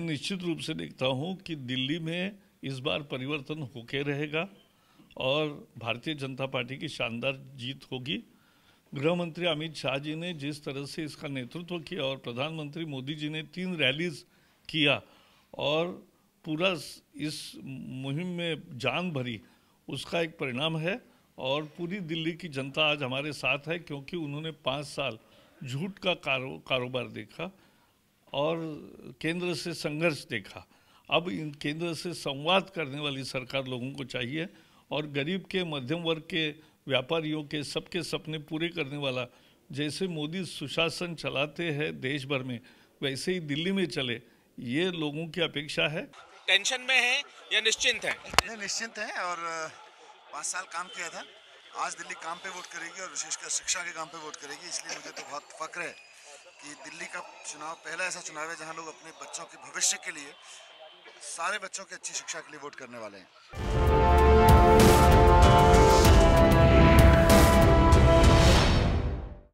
निश्चित रूप से देखता हूँ कि दिल्ली में इस बार परिवर्तन होके रहेगा और भारतीय जनता पार्टी की शानदार जीत होगी। गृह मंत्री अमित शाह जी ने जिस तरह से इसका नेतृत्व किया और प्रधानमंत्री मोदी जी ने तीन रैलीज किया और पूरा इस मुहिम में जान भरी उसका एक परिणाम है और पूरी दिल्ली की जनता आज हमारे साथ है क्योंकि उन्होंने पाँच साल झूठ का कारो, कारोबार देखा। और केंद्र से संघर्ष देखा। अब इन केंद्र से संवाद करने वाली सरकार लोगों को चाहिए और गरीब के मध्यम वर्ग के व्यापारियों के सबके सपने पूरे करने वाला। जैसे मोदी सुशासन चलाते हैं देश भर में वैसे ही दिल्ली में चले। ये लोगों की अपेक्षा है। टेंशन में है या निश्चिंत है? नहीं निश्चिंत है और पाँच साल काम किया था। आज दिल्ली काम पे वोट करेगी और विशेषकर शिक्षा के काम पे वोट करेगी इसलिए मुझे तो बहुत फक्र है। कि दिल्ली का चुनाव, पहला ऐसा चुनाव है जहाँ लोग अपने बच्चों के भविष्य के लिए, सारे बच्चों की अच्छी शिक्षा के लिए वोट करने वाले हैं।